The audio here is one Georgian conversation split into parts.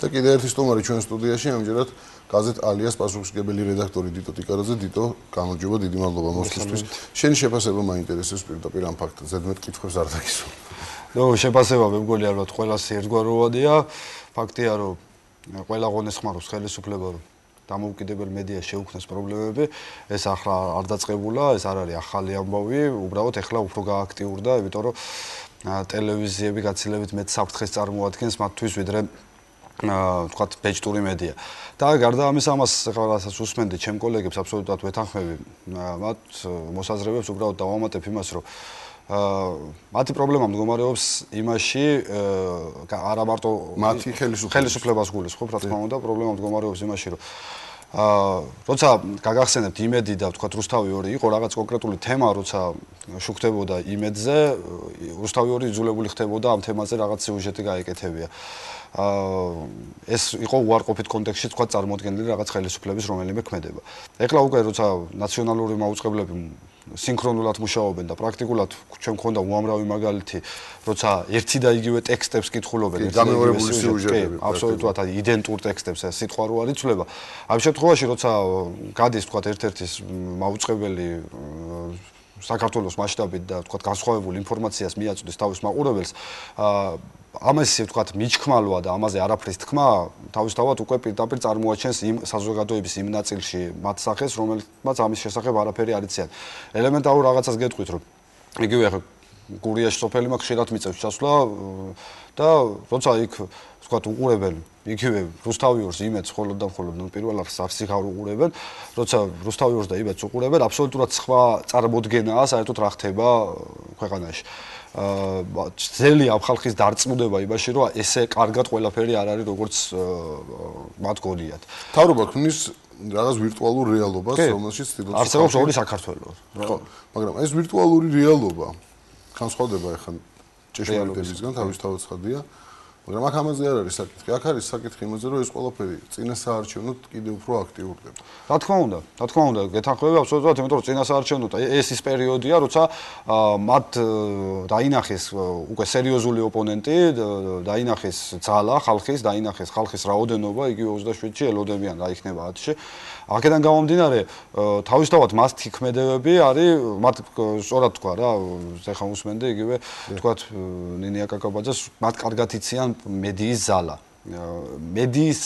და კიდე ერთი სტუმარი ჩვენ სტუდიაში ამჯერად გაზეთ ალიას პასუხისგებელი რედაქტორი დიტო ტიკარაძე. დიტო გამარჯობა დიდი მადლობა მოსვლისთვის შენი შეფასება მაინტერესებს პირდაპირ ამ ფაქტზე ზედმეტ კითხვებს არ დაგისვა ნუ შეფასება მე მგონი ალბათ ყველას ერთგვაროვადია ფაქტია რომ ყველა ღონეს ხმარობს ხელისუფლება რომ დამოუკიდებელ მედია შეუქმნას პრობლემები. ეს ახლა არ დაწყებულა ეს არ არის ახალი ამბავი. უბრალოდ ეხლა უფრო გააქტიურდა იმიტომ რომ ტელევიზიები გაცილებით მეტ საფრთხეს წარმოადგენს მათთვის ვიდრე აა თქვათ ბეჭდური მედია. და გარდა ამისა ამას ახლა რასაც უსმენდი ჩემ კოლეგებს აბსოლუტურად ვეთანხმები მათ მოსაზრებებს უბრალოდ დავამატებ იმას რომ აა მათი პრობლემა მდგომარეობს იმაში არა მარტო მათი ხელისუფლებას გულისხმობ რა თქმა უნდა პრობლემა მდგომარეობს იმაში რომ აა როცა გაგახსენებთ იმედი და თქვა რუსთავი 2 იყო რაღაც კონკრეტული თემა როცა შუქდებოდა იმედზე რუსთავი 2 იძულებული ხდებოდა ამ თემაზე რაღაც სიუჟეტი გაეკეთებია აა ეს იყო უარყოფით კონტექსტში თქვა წარმოადგენილი რაღაც ხელისუფლების რომელიმე ქმედება. ეხლა უკვე როცა ნაციონალური მაუწყებლები სინქრონულად მუშაობენ და პრაქტიკულად ჩვენ მქონდა უამრავი მაგალითი, როცა ერთი და იგივე ტექსტებს კითხულობენ, ერთი და იგივე სიუჟეტები, აბსოლუტურად identურ ტექსტებს, სიტყვა რო არის ცვლება. ამ შემთხვევაში როცა გადის თქვა ერთ-ერთი მაუწყებელი საქართველოს მასშტაბით და თქვა განსხვავებული ინფორმაციას მიაწვდის თავის მაყურებელს, აა ამასე ვთქვათ მიჩქმალვა და ამაზე არაფრის თქმა თავისთავად უკვე პირდაპირ წარმოაჩენს იმ საზოგადოების იმ ნაწილში მათ სახეს რომელთაც ამის შესახებ არაფერი არ იციან. ელემენტარულ რაღაცას გეტყვით რომ იგივე ახლა გურიაში სოფელი მაგ შეიძლება მიწევს ჩასვლა და როცა იქ ვთქვათ უყურებენ იგივე რუსთავიურს იმედს ხოლოდ და ხოლოდ ნუ პირველ რიგში საფსიხარ უყურებენ როცა რუსთავიურს და იმედს უყურებენ აბსოლუტურად სხვა წარმოდგენაა საერთოდ რა ხდება ქვეყანაში ძელი ამ ხალხის დარწმუნება იმაში, რომ ესე კარგად ყველაფერი არ არის როგორც მათ გონიათ. თავრობა ქმნის რაღაც ვირტუალურ რეალობას, რომელშიც ცდილობს არსებობს ორი საქართველო. ხო, მაგრამ ეს ვირტუალური რეალობა განსხვავდება ახლა ჭეშმარიტებისგან თავისთავად ხადია. მაგრამ აქ ამაზე არ არის საკითხი. აქ არის საკითხი იმაზე, რომ ეს ყველაფერი წინასაარჩევნოდ კიდევ უფრო აქტიურდება. რა თქმა უნდა, რა თქმა უნდა, გეთანხმები აბსოლუტურად, იმიტომ რომ წინასაარჩევნოდ ეს ის პერიოდია, როცა მათ დაინახეს უკვე სერიოზული ოპონენტი, დაინახეს ძალა ხალხის, დაინახეს ხალხის რაოდენობა, იგივე 27-ში ელოდებიან რა იქნება 10-ში. აქედან გამომდინარე, თავისთავად მასთი ქმედებები არის მათ სწორად თქვა რა, ეხლა უსმენდი იგივე თქვა ნინია კაკაბაძეს, მათ კარგად იციან მედიის ზალა. მედიის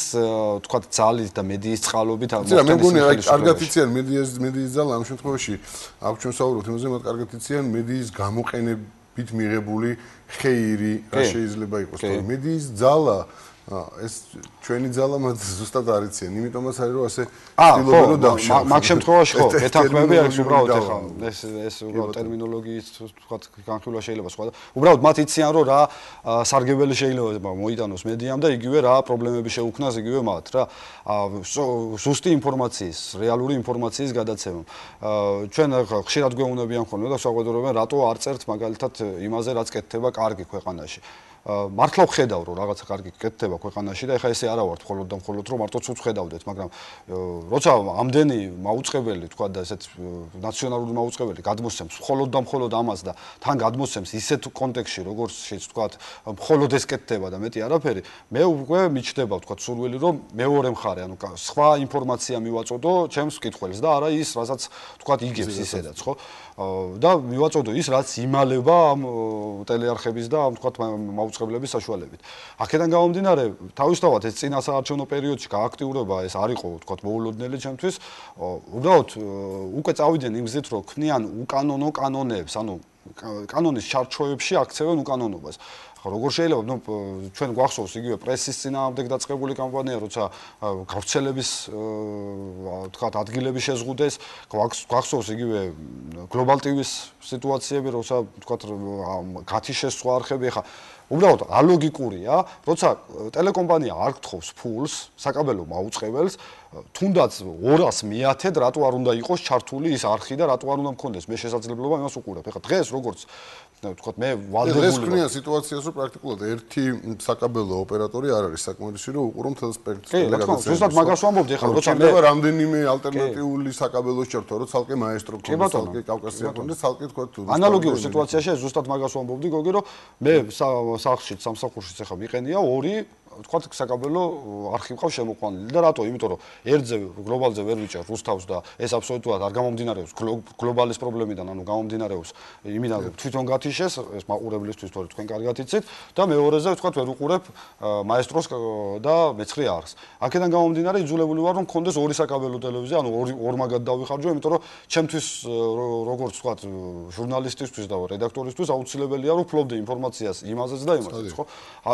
თქვა ძალით და მედიის წყალობით მოხდა მე მგონი აი კარგად იციან მედიის მედიის ზალა ამ შემთხვევაში აქ ჩვენ საუბრობთ იმაზე მათ კარგად იციან მედიის გამოყენებით მიღებული ხეირი რა შეიძლება იყოს თორე მედიის ზალა ეს ჩვენი ძალა მათ ზუსტად არ იციან, იმიტომაც არის რომ ასე ცდილობენ რომ დავშავო. მაგ შემთხვევაში ხო, ეთანხმები არის უბრალოდ ეხა ეს ეს უბრალოდ ტერმინოლოგიის თქვა განხილვა შეიძლება სხვა და უბრალოდ მათ იციან რომ რა სარგებელი შეიძლება მოიტანოს მედიამ და იგივე რა პრობლემები შეუქმნას იგივე მათ რა. ზუსტი ინფორმაციის, რეალური ინფორმაციის გადაცემა. ჩვენ ხშირად გვეუბნებიან ხოლმე და საყვედურობენ რატო არ წერთ მაგალითად იმაზე რაც კეთდება კარგი ქვეყანაში. მართლა ვხედავ რომ რაღაცა კარგი კეთდება ქვეყანაში და ეხა ესე არა ვარ მხოლოდ და მხოლოდ რომ მარტო ცუც ხედავდეთ მაგრამ როცა ამდენი მაუწყებელი თქვა და ესეთ ნაციონალური მაუწყებელი გადმოსცემს მხოლოდ და მხოლოდ ამას და თან გადმოსცემს ისეთ კონტექსში როგორც შეიძლება თქვა მხოლოდ ეს კეთდება და მეტი არაფერი მე უკვე მიჩდება თქვა სურვილი რომ მეორე მხარე ანუ სხვა ინფორმაცია მივაწოდო ჩემს კითხველს და არა ის რასაც თქვა იგებს ისედაც ხო? და მივაწოდო ის რაც იმალება ამ ტელეარხების და ამ თქვა მაუწყებლების საშუალებით. აქედან გამომდინარე, თავისთავად ეს წინასაარჩევნო პერიოდში გააქტიურება ეს არ იყო თქვა მოულოდნელი ჩემთვის. უბრალოდ უკვე წავიდნენ იმ გზით, რომ ქმნიან უკანონო კანონებს, ანუ კანონის ჩარჩოებში აქცევენ უკანონობას. როგორ შეიძლება ნუ ჩვენ გვახსოვს იგივე პრესის წინააღმდეგ დაწყებული კამპანია როცა გავრცელების თქვა ადგილები შეზღუდეს გვახსოვს იგივე გლობალ ტივის სიტუაციები როცა თქვა გათიშეს სხვა არხები ხა უბრალოდ ალოგიკურია როცა ტელეკომპანია არ გთხოვს ფულს საკაბელო მაუწყებელს თუნდაც 200 მიათედ რატო არ უნდა იყოს ჩართული ის არხი და რატო არ უნდა მქონდეს მე შესაძლებლობა იმას უყურებ. ეხლა დღეს როგორც ვთქვათ მე ვალდებული ეს ქნია სიტუაციას რომ პრაქტიკულად ერთი საკაბელო ოპერატორი არ არის საკმარისი რომ უყურო მთელ სპექტრს ტელეგრაფს. ზუსტად მაგას ვამბობდი ეხლა როცა მე რამდენიმე ალტერნატიული საკაბელოს ჩართო რომ ცალკე მაესტრო ქონდეს ცალკე კავკასია ქონდეს ცალკე თქვა თუ ანალოგიურ სიტუაციაში ზუსტად მაგას ვამბობდი გოგი რომ მე სახლში სამსახურში ეხლა მიყენია ორი თქვა საკაბელო არქივი ყავს შემოყვანილი და რატო? იმიტომ რომ ერთზე გლობალზე ვერ ვიჭერ რუსთავს და ეს აბსოლუტურად არ გამომდინარეობს გლობალის პრობლემიდან, ანუ გამომდინარეობს იმიდან რომ თვითონ გათიშეს ეს მაყურებლისთვის თორე თქვენ კარგად იცით და მეორეზე თქვა ვერ უყურებ მაესტროს და მეცხრე არხს. აქედან გამომდინარე იძულებული ვარ რომ მქონდეს ორი საკაბელო ტელევიზია, ანუ ორი ორმაგად დავიხარჯო, იმიტომ რომ ჩემთვის როგორც თქვა ჟურნალისტისთვის და რედაქტორისთვის აუცილებელია რომ ფლობდე ინფორმაციას იმაზეც და იმაზეც, ხო?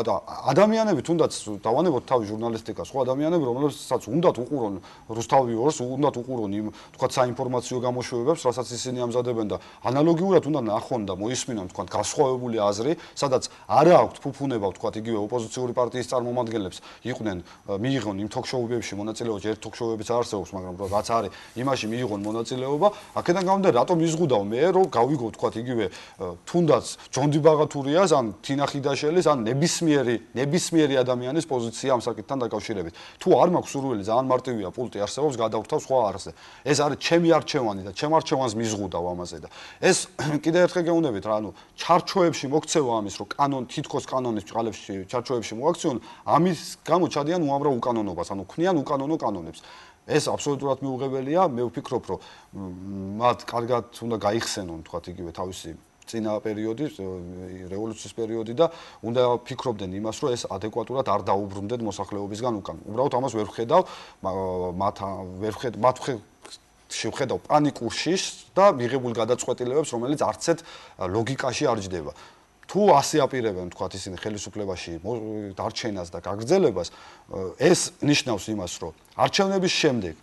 და ადამიანები თუნდაც დავანებოთ თავი ჟურნალისტიკას, ხო, ადამიანები რომლებსაც უნდათ უყურონ რუსთავი ორს, უნდათ უყურონ იმ თქვა საინფორმაციო გამოშვებებს, რასაც ისინი ამზადებენ და ანალოგიურად უნდა ნახონ და მოისმინონ თქვა გასხოვებული აზრი, სადაც არა აქვთ ფუფუნება თქვა იგივე ოპოზიციური პარტიის წარმომადგენლებს იყვნენ მიიღონ იმ თოქშოუებში მონაწილეობა, ერთ თოქშოუებიც არსებობს, მაგრამ რაც არის, იმაში მიიღონ მონაწილეობა, აქედან გამომდინარე, რატომ იზღუდავ მე, რომ გავიგო თქვა იგივე თუნდაც ჯონდი ბაღათურიას ან თინა ხიდაშელის ან ნებისმიერი ნებისმიერი ადამიანის პოზიცია ამ საკითხთან დაკავშირებით. თუ არ მაქვს სურვილი, ძალიან მარტივია, პულტი არსებობს, გადავრთავ სხვა არხზე. ეს არის ჩემი არჩევანი და ჩემ არჩევანს მიზღუდავ ამაზე და ეს კიდე ერთხელ გეუბნებით რა, ანუ ჩარჩოებში მოქცევა ამის, რომ კანონ თითქოს კანონის ბრალებში ჩარჩოებში მოაქციონ, ამის გამო ჩადიან უამრავ უკანონობას, ანუ ქმნიან უკანონო კანონებს. ეს აბსოლუტურად მიუღებელია, მე ვფიქრობ, რომ მათ კარგად უნდა გაიხსენონ, თქვათ იგივე თავისი წინა პერიოდი, რევოლუციის პერიოდი და უნდა ფიქრობდნენ იმას, რომ ეს ადეკვატურად არ დაუბრუნდეთ მოსახლეობისგან უკან. უბრალოდ ამას ვერ ვხედავ, მათ ვერ ვხედ, მათ შევხედავ პანიკურ შიშს და მიღებულ გადაწყვეტილებებს, რომელიც არცეთ ლოგიკაში არ ჯდება. თუ ასე აპირებენ თქვათ ისინი ხელისუფლებაში დარჩენას და გაგრძელებას, ეს ნიშნავს იმას, რომ არჩევნების შემდეგ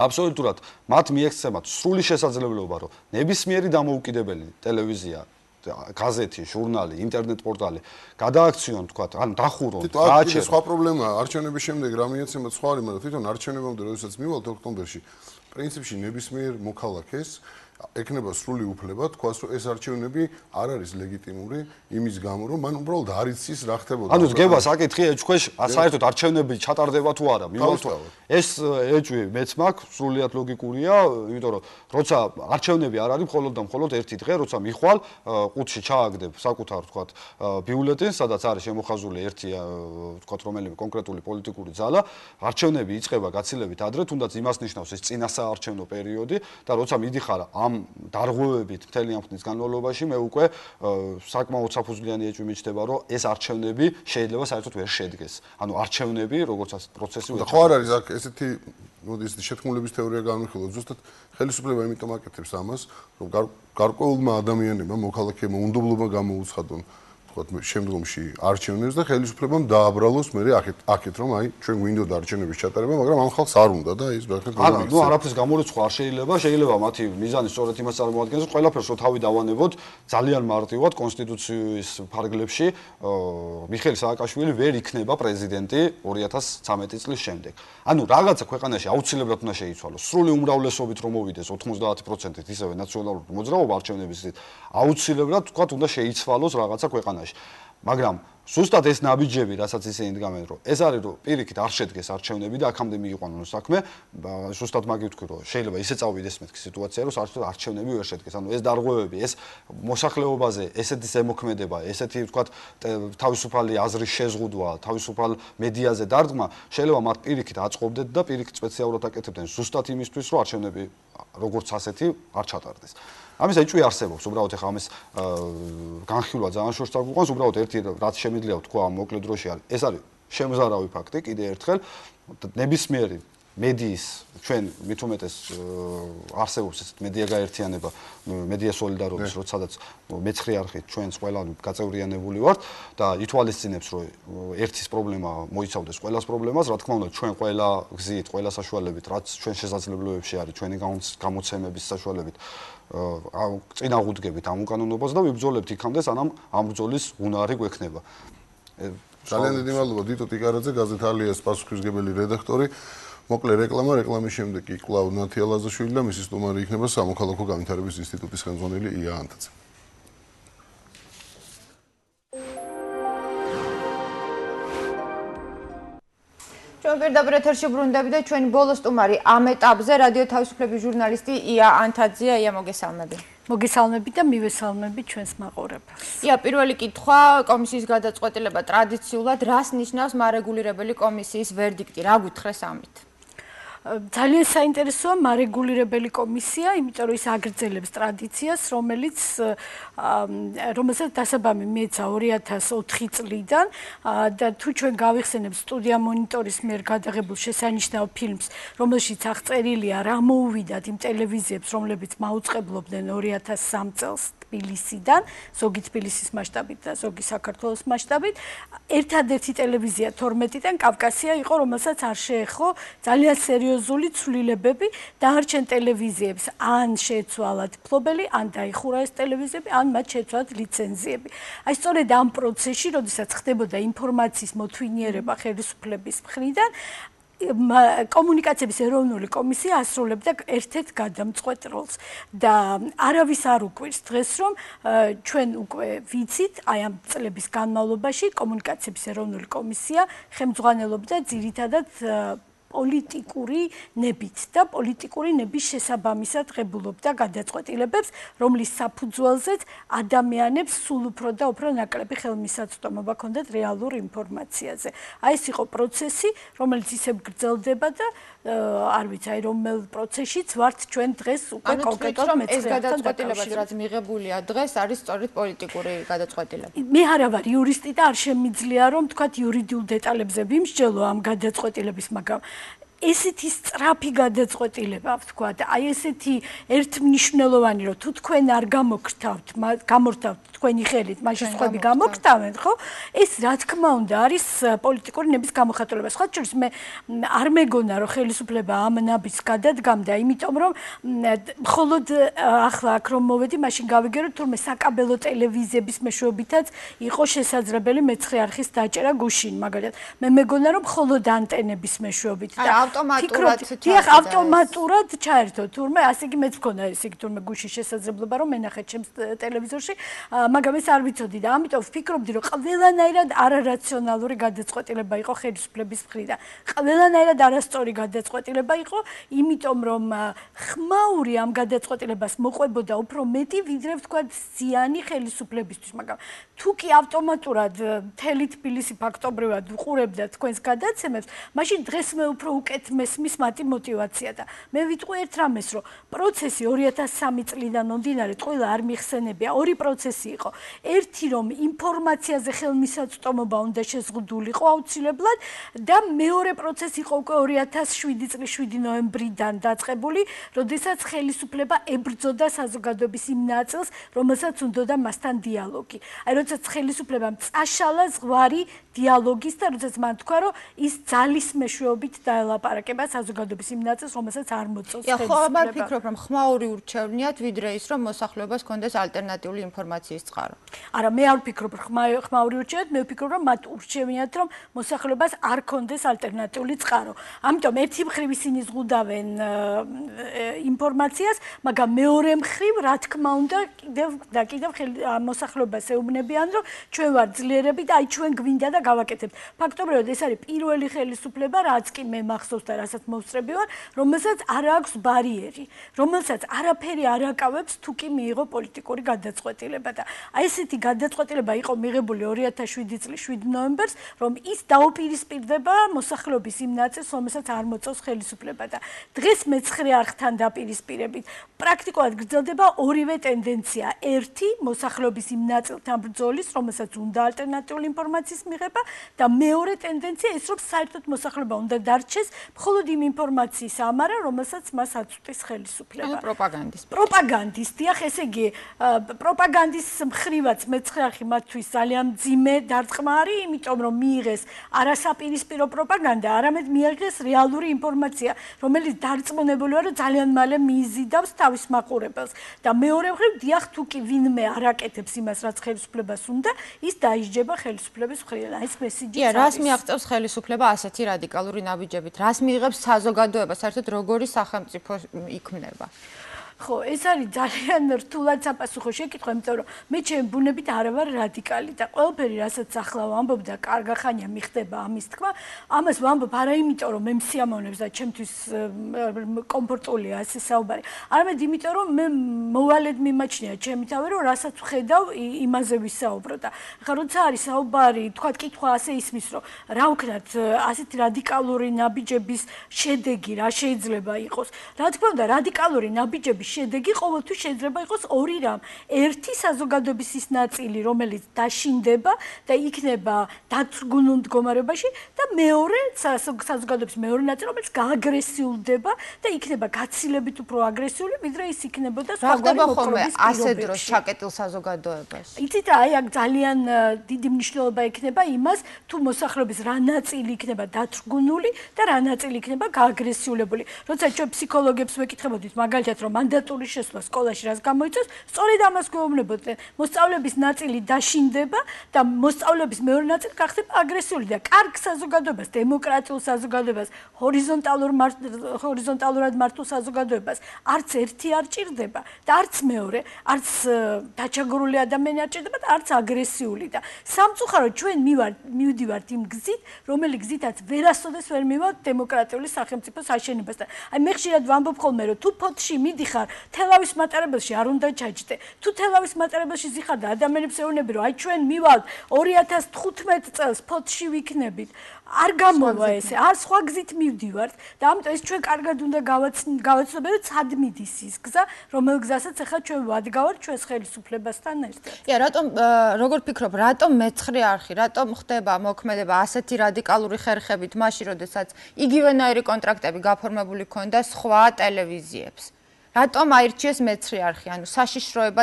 აბსოლუტურად მათ მიექცემათ სრული შესაძლებლობა, რომ ნებისმიერი დამოუკიდებელი ტელევიზია გაზეთი, ჟურნალი, ინტერნეტ პორტალი გადააქციონ თქვა, ან დახურონ, გააჩერონ. სხვა პრობლემაა, არჩევნების შემდეგ რა მიეცემათ სხვა არის, მაგრამ თვითონ არჩევნებამდე როდესაც მივალთ ოქტომბერში, პრინციპში ნებისმიერ მოქალაქეს ეკნება სრული უფლება თქვას რომ ეს არჩევნები არ არის ლეგიტიმური იმის გამო რომ მან უბრალოდ არ იცის რა ხდებოდა. ანუ გება საკითხი ეჭქვეშ საერთოდ არჩევნები ჩატარდება თუ არა მივალთო ეს ეჭვი მეც მაქვს სრულიად ლოგიკურია იმიტომ რომ როცა არჩევნები არ არის მხოლოდ და მხოლოდ ერთი დღე როცა მიხვალ ყუთში ჩააგდებ საკუთარ თქვა ბიულეტენს სადაც არის შემოხაზული ერთი თქვა რომელიმე კონკრეტული პოლიტიკური ძალა არჩევნები იწყება გაცილებით ადრე თუნდაც იმას ნიშნავს ეს წინასაარჩევნო პერიოდი და როცა მიდიხარ ამ ამ დარღვევებით მთელი ამ ხნის განმავლობაში მე უკვე საკმაოდ საფუძვლიანი ეჭვი მიჩნდება, რომ ეს არჩევნები შეიძლება საერთოდ ვერ შედგეს. ანუ არჩევნები, როგორც პროცესი და ხო არ არის აქ ესეთი მოდი ესეთი შეთქმულების თეორია განვიხილოთ, ზუსტად ხელისუფლება იმიტომ აკეთებს ამას, რომ გარკვეულმა ადამიანებმა მოქალაქეებმა უნდობლობა გამოუცხადონ თქვა შემდგომში არჩევნებს და ხელისუფლებამ დააბრალოს მე აქეთ აქეთ რომ აი ჩვენ გვინდოდა არჩევნების ჩატარება მაგრამ ამ ხალხს არ უნდა და ის ბაქეთ არა ნუ არაფერს გამორიცხვა არ შეიძლება შეიძლება მათი მიზანი სწორედ იმას წარმოადგენს რომ ყველაფერს რო თავი დავანებოთ ძალიან მარტივად კონსტიტუციის ფარგლებში მიხეილ სააკაშვილი ვერ იქნება პრეზიდენტი 2013 წლის შემდეგ. ანუ რაღაცა ქვეყანაში აუცილებლად უნდა შეიცვალოს სრული უმრავლესობით რომ მოვიდეს 90%-ით ისევე ნაციონალური მოძრაობა არჩევნების აუცილებლად თქვა უნდა შეიცვალოს რაღაცა ქვეყანაში ქვეყანაში. მაგრამ ზუსტად ეს ნაბიჯები, რასაც ისინი დგამენ, რომ ეს არის რომ პირიქით არ შედგეს არჩევნები და აქამდე მიიყვანონ საქმე, ზუსტად მაგი ვთქვი, რომ შეიძლება ისე წავიდეს მეთქი სიტუაცია, რომ საერთოდ არჩევნები ვერ შედგეს. ანუ ეს დარღვევები, ეს მოსახლეობაზე ესეთი ზემოქმედება, ესეთი ვთქვათ თავისუფალი აზრის შეზღუდვა, თავისუფალ მედიაზე დარდგმა, შეიძლება მათ პირიქით აწყობდეთ და პირიქით სპეციალურად აკეთებდნენ ზუსტად იმისთვის, რომ არჩევნები როგორც ასეთი არ ჩატარდეს. ამის ეჭვი არსებობს, უბრალოდ ეხლა ამის განხილვა ძალიან შორს დაგვიყვანს, უბრალოდ ერთი რაც შემიძლია ვთქვა ამ მოკლე დროში არის, ეს არის შემზარავი ფაქტი, კიდე ერთხელ ნებისმიერი მედიის ჩვენ მით უმეტეს არსებობს ეს მედია გაერთიანება, მედია სოლიდარობის, როდესაც მეცხრე არხით ჩვენს ყველა გაწევრიანებული ვართ და ითვალისწინებს, რომ ერთის პრობლემა მოიცავდეს ყველას პრობლემას, რა თქმა უნდა, ჩვენ ყველა გზით, ყველა საშუალებით, რაც ჩვენ შესაძლებლობებში არის, ჩვენი გამოცემების საშუალებით წინაღუდგებით ამ უკანონობას და ვიბრძოლებთ იქამდე სანამ ამ ბრძოლის უნარი გვექნება. ძალიან დიდი მადლობა დიტო ტიკარაძე, გაზეთ ალიას პასუხისგებელი რედაქტორი. მოკლე რეკლამა, რეკლამის შემდეგ კი კლაუდ ნათიალაზაშვილი და მისი სტუმარი იქნება სამოქალაქო განვითარების ინსტიტუტის ხელმძღვანელი ია ანტაძე. ჩვენ პირდაპირ ეთერში ბრუნდები და ჩვენი ბოლო სტუმარი ამ ეტაპზე რადიო თავისუფლების ჟურნალისტი ია ანთაძია, ია მოგესალმები. მოგესალმები და მივესალმები ჩვენს მაყურებელს. ია, პირველი კითხვა, კომისიის გადაწყვეტილება ტრადიციულად რას ნიშნავს მარეგულირებელი კომისიის ვერდიქტი? რა გითხრეს ამით? ძალიან საინტერესოა მარეგულირებელი კომისია, იმიტომ რომ ის აგრძელებს ტრადიციას, რომელიც რომელსაც დასაბამი მეცა 2004 წლიდან და თუ ჩვენ გავიხსენებთ სტუდია მონიტორის მიერ გადაღებულ შესანიშნავ ფილმს, რომელშიც აღწერილია რა მოუვიდათ იმ ტელევიზიებს, რომლებიც მაუწყებლობდნენ 2003 წელს თბილისიდან, ზოგი თბილისის მასშტაბით და ზოგი საქართველოს მასშტაბით. ერთადერთი ტელევიზია 12-დან კავკასია იყო, რომელსაც არ შეეხო ძალიან სერიოზული ცვლილებები დაარჩენ ტელევიზიებს, ან შეცვალათ ფლობელი, ან დაიხურა ეს ტელევიზიები, ან მათ შეცვალათ ლიცენზიები. აი სწორედ ამ პროცესში, როდესაც ხდებოდა ინფორმაციის მოთვინიერება ხელისუფლების მხრიდან, კომუნიკაციების ეროვნული კომისია ასრულებდა ერთ-ერთ გადამწყვეტ როლს. და არავის არ უკვირს დღეს რომ ჩვენ უკვე ვიცით აი ამ წლების განმავლობაში კომუნიკაციების ეროვნული კომისია ხელმძღვანელობდა ძირითადად პოლიტიკური ნებით და პოლიტიკური ნების შესაბამისად ღებულობდა გადაწყვეტილებებს, რომლის საფუძველზეც ადამიანებს სულ უფრო და უფრო ნაკლები ხელმისაწვდომობა ჰქონდათ რეალურ ინფორმაციაზე. აი ეს იყო პროცესი, რომელიც ისევ გრძელდება და არ ვიცი, აი რომელ პროცესშიც ვართ ჩვენ დღეს უკვე კონკრეტულად მეცხრეებთან ეს გადაწყვეტილებაც რაც მიღებულია დღეს არის სწორედ პოლიტიკური გადაწყვეტილება. მე არა ვარ იურისტი და არ შემიძლია რომ თქვა იურიდიულ დეტალებზე ვიმსჯელო ამ გადაწყვეტილების, მაგრამ ესეთი სწრაფი გადაწყვეტილება ვთქვა და აი ესეთი ერთმნიშვნელოვანი რომ თუ თქვენ არ გამოგრთავთ გამორთავთ თქვენი ხელით მაშინ სხვები გამოგრთავენ ხო? ეს რა თქმა უნდა არის პოლიტიკური ნების გამოხატულება. სხვა შორის მე არ მეგონა რომ ხელისუფლება ამ ნაბის გადადგამდა იმიტომ რომ მხოლოდ ახლა აქ რომ მოვედი მაშინ გავიგერო თურმე საკაბელო ტელევიზიების მეშვეობითაც იყო შესაძლებელი მეცხრე არხის დაჭერა გუშინ მაგალითად. მე მეგონა რომ მხოლოდ ანტენების მეშვეობით და ავტომატურად დიახ ავტომატურად ჩაერთო თურმე ასე იგი მეც მქონდა ეს იგი თურმე გუში შესაძლებლობა რომ მენახეთ ჩემს ტელევიზორში. მაგრამ ეს არ ვიცოდი და ამიტომ ვფიქრობდი რომ ყველანაირად არარაციონალური გადაწყვეტილება იყო ხელისუფლების მხრიდან. ყველანაირად არასწორი გადაწყვეტილება იყო იმიტომ რომ ხმაური ამ გადაწყვეტილებას მოყვებოდა უფრო მეტი ვიდრე ვთქვა ზიანი ხელისუფლებისთვის მაგრამ თუ კი ავტომატურად მთელი თბილისი ფაქტობრივად უყურებდა თქვენს გადაცემებს მაშინ დღეს მე უფრო უკეთ ერთ მესმის მათი мотиваცია და მე ვიტყვი ერთ რამეს, რომ პროცესი 2003 წლიდან მომდინარე ყველა არ მიხსენებია. ორი პროცესი იყო. ერთი რომ ინფორმაციაზე ხელმისაწვდომობა უნდა შეზღუდულიყო აუცილებლად და მეორე პროცესი იყო უკვე 2007 წლის 7 ნოემბრიდან დაწყებული, როდესაც ხელისუფლება ებრძოდა საზოგადოების იმ ნაწილს, რომელსაც უნდოდა მასთან დიალოგი. აი როდესაც ხელისუფლებამ წაშალა ზღვარი დიალოგის და როდესაც მან თქვა რომ ის ძალის მეშვეობით დაელაპარაკა ლაპარაკება საზოგადოების იმ ნაწილს, რომელსაც არ მოწონს ხელისუფლება. ხო, მაგრამ ფიქრობ, რომ ხმაური ურჩევნიათ ვიდრე ის, რომ მოსახლეობას კონდეს ალტერნატიული ინფორმაციის წყარო. არა, მე არ ვფიქრობ, ხმაური ურჩევნიათ, მე ვფიქრობ, რომ მათ ურჩევნიათ, რომ მოსახლეობას არ კონდეს ალტერნატიული წყარო. ამიტომ ერთი მხრივ ისინი ზღუდავენ ინფორმაციას, მაგრამ მეორე მხრივ, რა თქმა უნდა, კიდევ და კიდევ მოსახლეობას ეუბნებიან, რომ ჩვენ ვარ ძლიერები და აი ჩვენ გვინდა და გავაკეთებთ. ფაქტობრივად ეს არის პირველი ხელისუფლება, რაც კი მე მახსოვს და რასაც მოსწრები ვარ, რომელსაც არ აქვს ბარიერი, რომელსაც არაფერი არ აკავებს თუ კი მიიღო პოლიტიკური გადაწყვეტილება და აი ესეთი გადაწყვეტილება იყო მიღებული 2007 წლის 7 ნოემბერს, რომ ის დაუპირისპირდება მოსახლეობის იმ ნაწილს, რომელსაც არ მოწონს ხელისუფლება და დღეს მეცხრე არხთან დაპირისპირებით პრაქტიკულად გრძელდება ორივე ტენდენცია. ერთი მოსახლეობის იმ ნაწილთან ბრძოლის, რომელსაც უნდა ალტერნატიული ინფორმაციის მიღება და მეორე ტენდენცია ის, რომ საერთოდ მოსახლეობა უნდა დარჩეს მხოლოდ იმ ინფორმაციის ამარა, რომელსაც მას აწვდის ხელისუფლება. პროპაგანდის. პროპაგანდისტი, ახ ესე იგი, პროპაგანდის მხრივაც მეცხრე მათთვის ძალიან ძიმე დარწმარი, იმიტომ რომ მიიღეს არასაპირისპირო პროპაგანდა, არამედ მიიღეს რეალური ინფორმაცია, რომელიც დარწმუნებულია, რომ ძალიან მალე მიიზიდავს თავის მაყურებელს. და მეორე მხრივ, დიახ, თუ კი ვინმე არაკეთებს იმას, რაც ხელისუფლებას უნდა, ის დაიჯება ხელისუფლების მხრიდან. ეს მესიჯი არის. კი, რას მიაღწევს ხელისუფლება ასეთი რადიკალური ნაბიჯებით? რას მიიღებს საზოგადოება, საერთოდ როგორი სახელმწიფო იქმნება? ხო, ეს არის ძალიან რთულად საპასუხო შეკითხვა, იმიტომ რომ მე ჩემ ბუნებით არ ვარ რადიკალი და ყველაფერი, რასაც ახლა ვამბობ და კარგა ხანია მიხდება ამის თქვა, ამას ვამბობ არა იმიტომ რომ მე მსიამოვნებს და ჩემთვის კომფორტულია ასე საუბარი. არამედ იმიტომ რომ მე მოვალედ მიმაჩნია ჩემი თავი რომ რასაც ვხედავ იმაზე ვისაუბრო და ხა როცა არის საუბარი, თქვა კითხვა ასე ისმის რომ რა ვქნათ ასეთ რადიკალური ნაბიჯების შედეგი რა შეიძლება იყოს. რა თქმა უნდა, რადიკალური ნაბიჯების შედეგი ყოველთვის შეიძლება იყოს ორი რამ. ერთი საზოგადოების ის ნაწილი, რომელიც დაშინდება და იქნება დაცგუნულ მდგომარეობაში და მეორე საზოგადოების მეორე ნაწილი, რომელიც გააგრესიულდება და იქნება გაცილებით უფრო აგრესიული, ვიდრე ის იქნებოდა სხვაგვარი მოქმედების პირობებში. ასე დროს ჩაკეტილ საზოგადოებას. იცით, აი აქ ძალიან დიდი მნიშვნელობა ექნება იმას, თუ მოსახლეობის რა ნაწილი იქნება დაცგუნული და რა ნაწილი იქნება გააგრესიულებული. როცა ჩვენ ფსიქოლოგებს ვეკითხებოდით მაგალითად, რომ მანდატური შესვლა სკოლაში რას გამოიწვევს, სწორედ ამას გვეუბნებოდნენ. მოსწავლების ნაწილი დაშინდება და მოსწავლების მეორე ნაწილი გახდება აგრესიული და კარგ საზოგადოებას, დემოკრატიულ საზოგადოებას, ჰორიზონტალურ ჰორიზონტალურად მართულ საზოგადოებას არც ერთი არ ჭირდება და არც მეორე, არც დაჩაგრული ადამიანი არ ჭირდება და არც აგრესიული და სამწუხაროდ ჩვენ მივარ მივდივართ იმ გზით, რომელი გზითაც ვერასოდეს ვერ მივარ დემოკრატიული სახელმწიფოს აშენებას და აი მე ხშირად ვამბობ ხოლმე რომ თუ ფოთში მიდიხარ თელავის მატარებელში არ უნდა ჩაჭდე თუ თელავის მატარებელში ზიხარ და ადამიანებს ეუბნები რომ აი ჩვენ მივალთ 2015 წელს ფოთში ვიქნებით არ გამოვა ესე არ სხვა გზით მივდივართ და ამიტომ ეს ჩვენ კარგად უნდა გავაცნობე რომ ცად მიდის ის გზა რომელ გზასაც ახლა ჩვენ ვადგავართ ჩვენს ხელისუფლებასთან ერთად. კი რატომ როგორ ფიქრობ რატომ მეცხრე არხი რატომ ხდება მოქმედება ასეთი რადიკალური ხერხებით მაშინ როდესაც იგივენაირი კონტრაქტები გაფორმებული ქონდა სხვა ტელევიზიებს რატომ აირჩიეს მეცხრე არხი? ანუ საშიშროება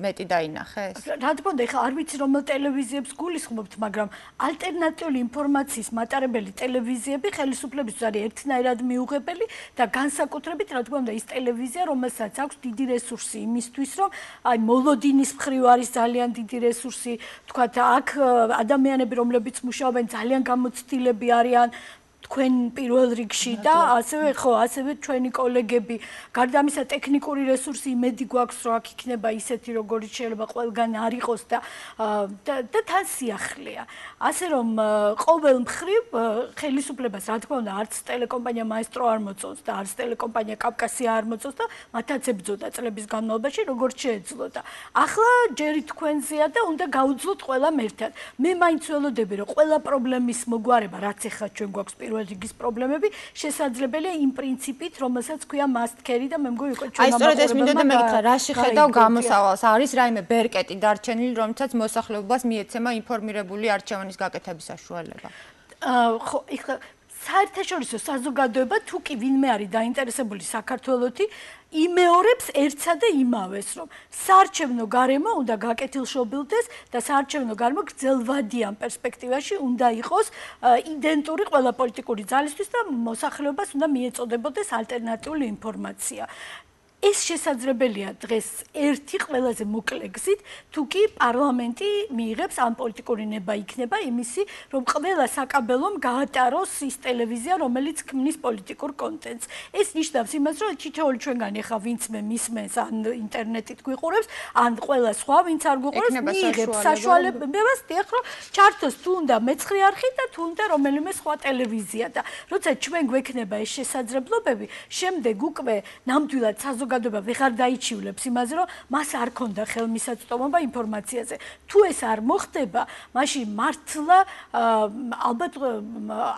მეტი დაინახეს? რა თქმა უნდა, ეხლა არ ვიცი რომელ ტელევიზიებს გულისხმობთ, მაგრამ ალტერნატიული ინფორმაციის მატარებელი ტელევიზიები ხელისუფლების არის ერთნაირად მიუღებელი და განსაკუთრებით რა თქმა უნდა ის ტელევიზია, რომელსაც აქვს დიდი რესურსი იმისთვის, რომ აი მოლოდინის მხრივ არის ძალიან დიდი რესურსი, თქვათ აქ ადამიანები, რომლებიც მუშაობენ, ძალიან გამოცდილები არიან, თქვენ პირველ რიგში და ასევე ხო ასევე ჩვენი კოლეგები. გარდა ამისა ტექნიკური რესურსი იმედი გვაქვს რომ აქ იქნება ისეთი როგორიც შეიძლება ყველგან არ იყოს და და თან სიახლეა. ასე რომ ყოველ მხრივ ხელისუფლებას რა თქმა უნდა არც ტელეკომპანია მაესტრო არ მოწონს და არც ტელეკომპანია კავკასია არ მოწონს და მათაც ებძოდა წლების განმავლობაში როგორც შეეძლო და ახლა ჯერი თქვენზეა და უნდა გაუძლოთ ყველა ერთად მე მაინც ველოდები რომ ყველა პრობლემის მოგვარება რაც ახლა ჩვენ გვაქვს პირველ რიგის პრობლემები შესაძლებელია იმ პრინციპით, რომელსაც ქვია must carry და მე მგონი უკვე ჩვენ აი სწორედ ეს მინდოდა მეკითხა, რა შეხედავ გამოსავალს? არის რაიმე ბერკეტი დარჩენილი, რომელსაც მოსახლეობას მიეცემა ინფორმირებული არჩევანის გაკეთების საშუალება? აა ხო, ეხლა საერთაშორისო საზოგადოება თუ კი ვინმე არის დაინტერესებული საქართველოსი იმეორებს ერთსა და იმავეს რომ საარჩევნო გარემო უნდა გაკეთილშობილდეს და საარჩევნო გარემო გრძელვადიან პერსპექტივაში უნდა იყოს იდენტური ყველა პოლიტიკური ძალისთვის და მოსახლეობას უნდა მიეწოდებოდეს ალტერნატიული ინფორმაცია ეს შესაძლებელია დღეს ერთი ყველაზე მოკლე გზით, თუ კი პარლამენტი მიიღებს ამ პოლიტიკური ნება იქნება იმისი, რომ ყველა საკაბელომ გაატაროს ის ტელევიზია, რომელიც ქმნის პოლიტიკურ კონტენტს. ეს ნიშნავს იმას, რომ თითოეული ჩვენგანი ხა ვინც მე მისმენს ან ინტერნეტით გვიყურებს, ან ყველა სხვა ვინც არ გვიყურებს, მიიღებს საშუალებას დიახ, რომ ჩართოს თუ უნდა მეცხრე არხი და თუ უნდა რომელიმე სხვა ტელევიზია და როცა ჩვენ გვექნება ეს შესაძლებლობები, შემდეგ უკვე ნამდვილად საზოგადოება საზოგადოება ვეღარ დაიჩივლებს იმაზე, რომ მას არ ქონდა ხელმისაწვდომობა ინფორმაციაზე. თუ ეს არ მოხდება, მაშინ მართლა ალბათ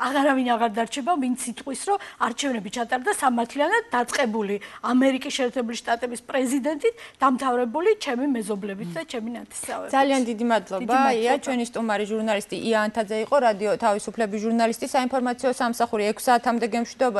აღარავინ აღარ დარჩება ვინც იტყვის, რომ არჩევნები ჩატარდა სამართლიანად დაწყებული ამერიკის შეერთებული შტატების პრეზიდენტით, დამთავრებული ჩემი მეზობლებით და ჩემი ნათესავებით. ძალიან დიდი მადლობა. ია, ჩვენი სტუმარი ჟურნალისტი ია ანთაძე იყო, რადიო თავისუფლების ჟურნალისტი, საინფორმაციო სამსახური 6 საათამდე გემშვიდობა.